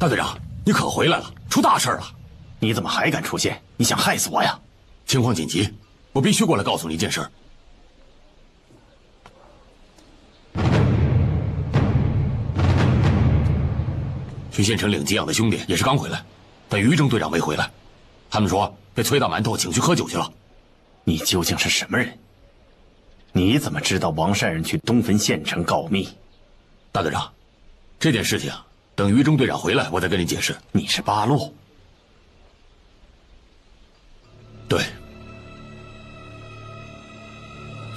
大队长，你可回来了，出大事了！你怎么还敢出现？你想害死我呀？情况紧急，我必须过来告诉你一件事。去县城领给养的兄弟也是刚回来，但于正队长没回来，他们说被崔大馒头请去喝酒去了。你究竟是什么人？你怎么知道王善人去东汾县城告密？大队长，这件事情等于中队长回来，我再跟你解释。你是八路？对，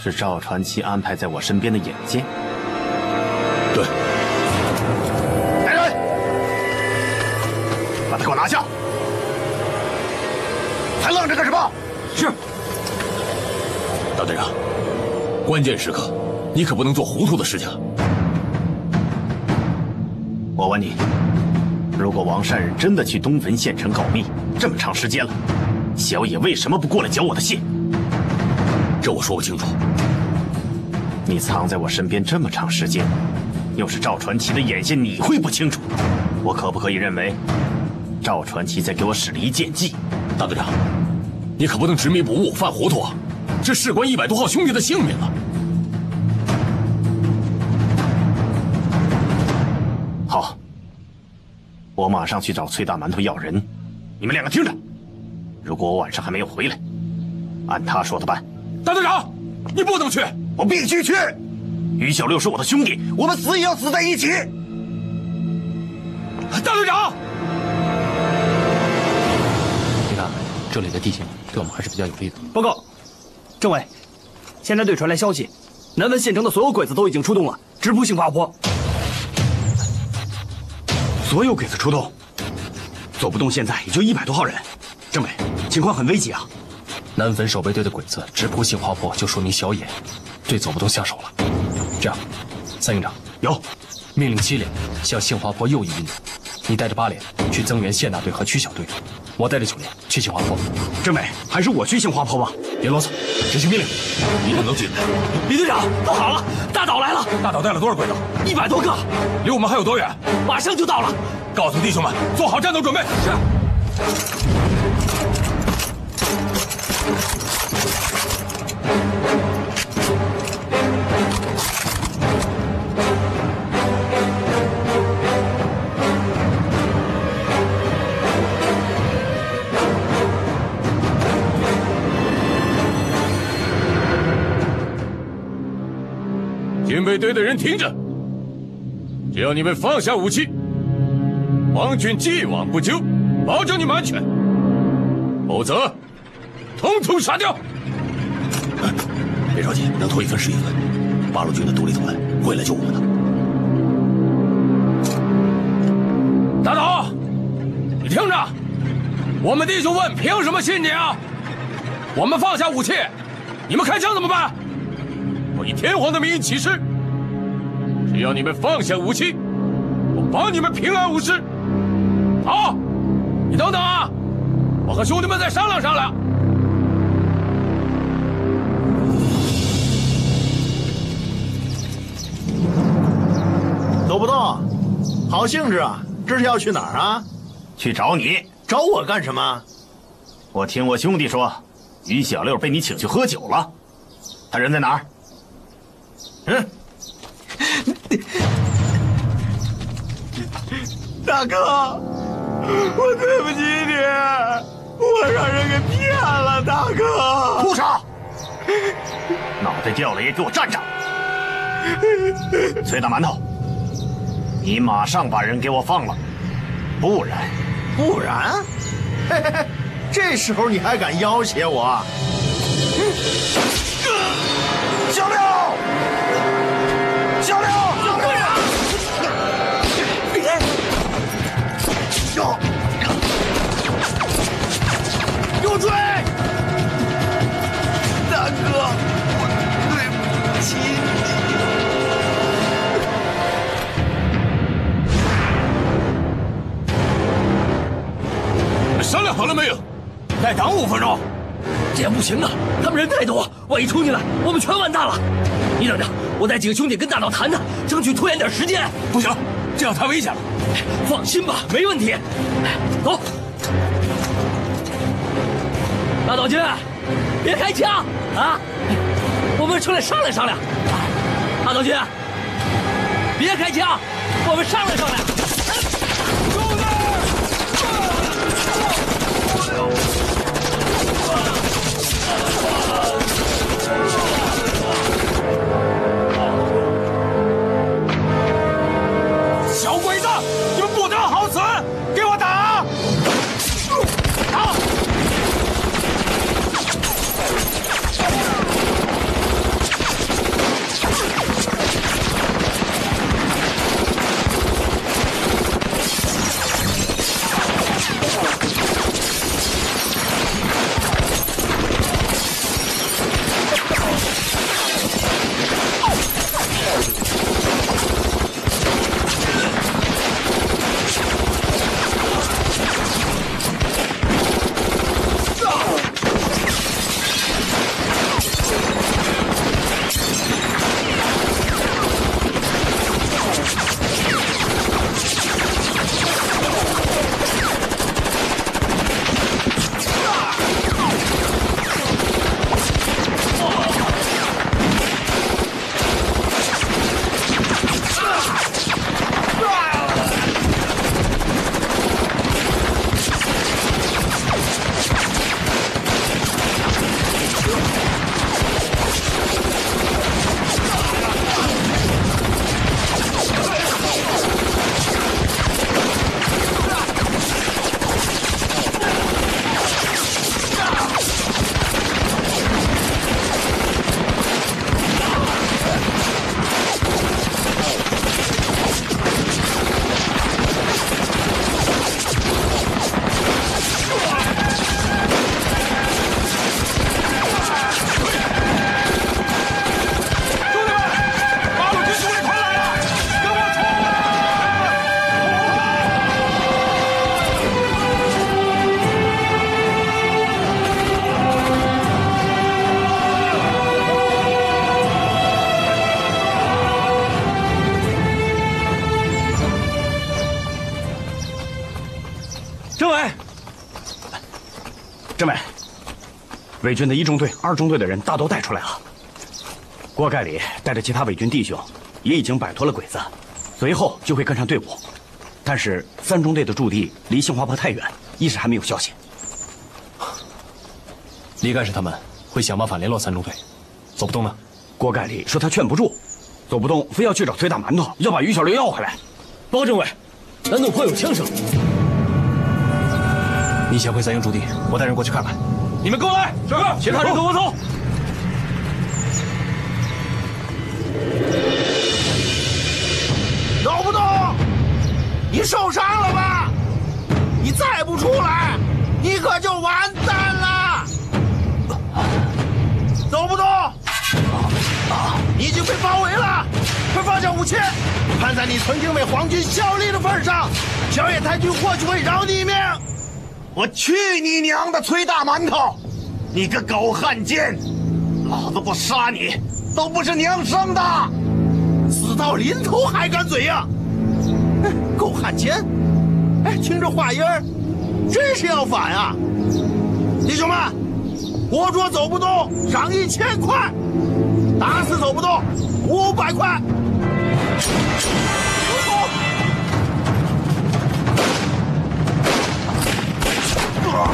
是赵传奇安排在我身边的眼线。对，来人，把他给我拿下！还愣着干什么？是，大队长，关键时刻，你可不能做糊涂的事情。我问你，如果王善人真的去东汾县城告密，这么长时间了？小野为什么不过来缴我的械？这我说不清楚。你藏在我身边这么长时间，又是赵传奇的眼线，你会不清楚？我可不可以认为，赵传奇在给我使了一箭计？大队长，你可不能执迷不悟、犯糊涂啊！这事关一百多号兄弟的性命啊！我马上去找崔大馒头要人。你们两个听着。如果我晚上还没有回来，按他说的办。大队长，你不能去，我必须去。于小六是我的兄弟，我们死也要死在一起。大队长，你看这里的地形对我们还是比较有利的。报告，政委，现在队传来消息，南门县城的所有鬼子都已经出动了，直扑杏花坡。所有鬼子出动，走不动，现在也就一百多号人。政委，情况很危急啊！南坟守备队的鬼子直扑杏花坡，就说明小野对走不动下手了。这样，三营长有命令七连向杏花坡右翼运动，你带着八连去增援县大队和区小队，我带着兄弟去杏花坡。政委，还是我去杏花坡吧。别啰嗦，执行命令。一定能进。李队长，不好了，大岛来了！大岛带了多少鬼子？一百多个。离我们还有多远？马上就到了。告诉弟兄们，做好战斗准备。是。警备队的人听着，只要你们放下武器，王军既往不咎，保证你们安全；否则，统统杀掉！别着急，能拖一分是一分。八路军的独立团会来救我们的。大头，你听着，我们弟兄问凭什么信你啊？我们放下武器，你们开枪怎么办？我以天皇的名义起誓，只要你们放下武器，我保你们平安无事。好，你等等啊，我和兄弟们再商量商量。走不动，好兴致啊！这是要去哪儿啊？去找你，找我干什么？我听我兄弟说，于小六被你请去喝酒了，他人在哪儿？嗯，大哥，我对不起你，我让人给骗了，大哥。哭啥？脑袋掉了也给我站着！崔大馒头，你马上把人给我放了，不然，不然，嘿嘿嘿，这时候你还敢要挟我？好了没有？再等五分钟。这样不行啊！他们人太多，万一冲进来，我们全完蛋了。你等着，我带几个兄弟跟大岛谈谈，争取拖延点时间。不行，这样太危险了。放心吧，没问题。走，大岛君，别开枪啊！我们出来商量商量。大岛君，别开枪，我们商量商量。小政委，伪军的一中队、二中队的人大都带出来了。锅盖里带着其他伪军弟兄也已经摆脱了鬼子，随后就会跟上队伍。但是三中队的驻地离杏花坡太远，一时还没有消息。李干事他们会想办法联络三中队。走不动了，锅盖里说他劝不住，走不动，非要去找崔大馒头，要把于小六要回来。包政委，南洞颇有枪声。你先回三营驻地，我带人过去看看。你们跟我来，小哥，其他人跟我走。走不动，你受伤了吧？你再不出来，你可就完蛋了。走不动，你已经被包围了，快放下武器！看在你曾经为皇军效力的份上，小野太君或许会饶你一命。我去你娘的崔大馒头！你个狗汉奸！老子不杀你，都不是娘生的！死到临头还敢嘴硬！哎，狗汉奸！哎，听这话音儿，真是要反啊！弟兄们，活捉走不动，赏一千块；打死走不动，五百块。快，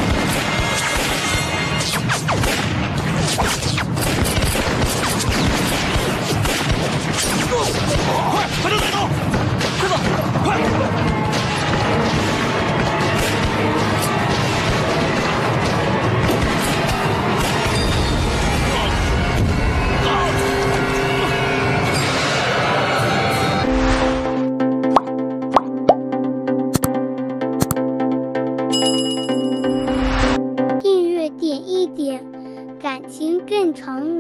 长